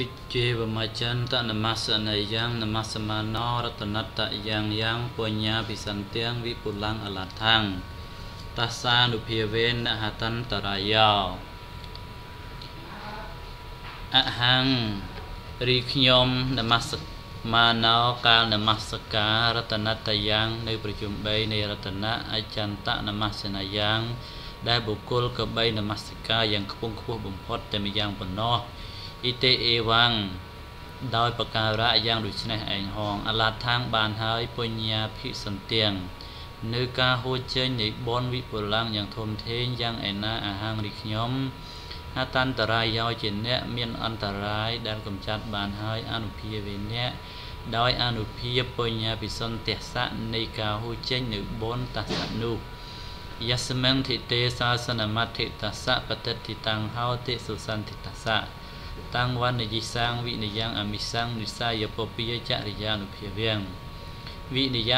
អិជេវមច្ឆន្តនមស្សនយ៉ាងនមស្មាណរតនតយ៉ាងយ៉ាងបញ្ញាពិសន្ទាំងវិពុលังអលថាំងតសានុភាវេនហតន្តរាយោអហង្រីខ្ញុំនមស្មាណោកាលនមស្ការរតនតយ៉ាងនៅប្រជុំ3នៃរតនៈអចន្តនមស្សនយ៉ាងដែលបុគ្គលក៏បីនមស្ការយ៉ាងខ្ពង់ខ្ពស់បំផុតតែម្យ៉ាងប៉ុណ្ណោះ អ៊ីតេអេវ៉ាំងដោយប្រការៈយ៉ាងដូចនេះឯងហងអឡាថាងបានហើយបញ្ញាភិសន្ទៀងនៅការហួចចេញនៃបនវិពលังយ៉ាងធំធេងយ៉ាងឯណាអាហាងរីខ្ញុំហតន្តរាយយោជាអ្នកមានអន្តរាយដែលកំចាត់បានហើយអនុភាវេអ្នកដោយអនុភាពបញ្ញាពិសន្ទៈសៈនៃការហួចចេញនៅបនតសៈនោះយស្មិងធិទេសាសនមតិតសៈបតិតិតាំងហោតិសុសន្តិតសៈ តាំងវណ្ណយិសាងវិនិយ៉ាងអមិសាំងនិសាយពពាចរិយានុភាវងវិនិយ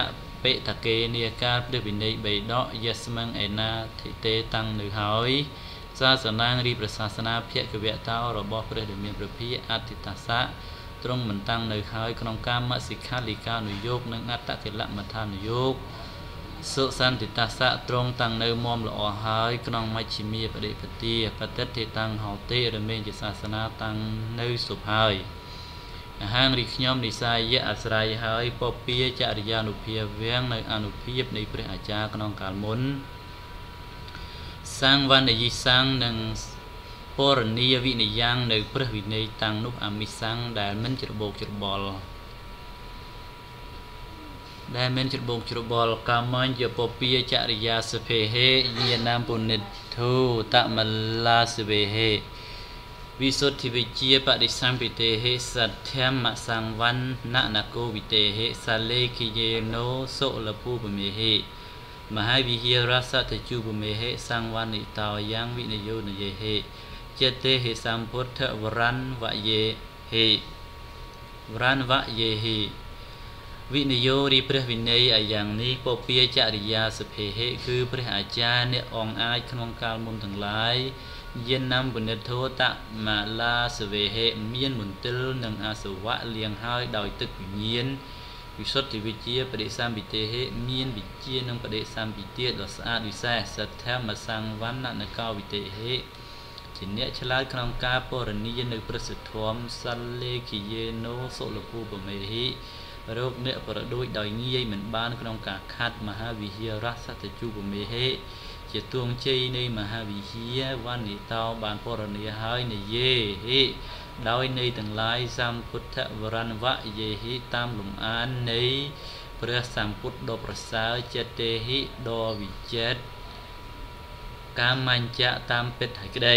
បេតកេនីការព្រឹវិន័យបីដកយស្មឹងឯណាធិទេតាំងនៅហើយសាសនារីប្រសាសនាភគវតោរបស់ព្រះដែលមានព្រះភិអតិតាសៈទ្រង់មិនតាំងនៅហើយក្នុងកាមសិក្ខាលិកានុយោគនិងអត្តកិលមថានុយោគ សុសន្តិតាសៈត្រង់តាំងនៅមមល្អហើយក្នុងមជ្ឈិមាបដិបទាបតិទ្ធិតាំងហោទេរមែងជាសាសនាតាំងនៅសុភហើយអាហាងរីខ្ញុំនិសាយៈអាស្រ័យហើយពពាចរិយានុភាវៀងនៅអនុភាពនៃព្រះអាចារ្យក្នុងកាលមុនសាងវណ្ណយិសាំងនិងពរនីយវិនយ៉ាងនៅព្រះវិន័យតាំងនោះអមិសាំងដែលមិនច្របូកច្របល់ ដែលមានច្របូកច្របល់កម្មញ្ញពពាចរិយាសភេហេយានាមពុនិធុតមលាសវេហេវិសុទ្ធិវិជាបដិសម្ពិទេហេសទ្ធមមសង្វណ្ណនគោវិទេហេសាលេគិយេណោសុលពុបមេហេមហាវិហារសតជុបមេហេសង្វណ្ណិតោយ៉ាងវិនយោនយេហេចេហេសម្ពុទ្ធវរន្វយេហេវរន្វយេហេ វិនិយោរីព្រះវិន័យអាយ៉ាងនេះពពាចរិយាសភេហេគឺព្រះអាចារ្យអ្នកអងអាចក្នុងកាលមុនទាំងឡាយយានណាំបនិធោតមាឡាសវេហេមានមន្ទិលនិងអសវៈលៀងហើយដោយទឹកវិញ្ញាណវិសុទ្ធិវិជាបដិសម្ពិទេហេមានវិជានិងបដិសម្ពិទាដ៏ស្អាតវិសេសសទ្ធមសង្វណ្ណនកោវិទេហេជាអ្នកឆ្លើយក្នុងការពរនីនៅប្រសិទ្ធធមសលេគិយេណូសុលភូបមេហិ រោគអ្នកប្រដូចដោយងាយមិនបានក្នុងការខាត់មហាវិហារសតជុបមេហេជាទួងជ័យនៃមហាវិហារវណ្ណិតោបានពរនីហើយនិយាហេដោយនៃទាំងឡាយសម្ពុទ្ធវរណវៈយេហិតាមលំអាននៃព្រះសម្ពុទ្ធដ៏ប្រសើរចិត្តទេហិដ៏វិចិត្រកាមញ្ចៈតាមពិតហើយក្តី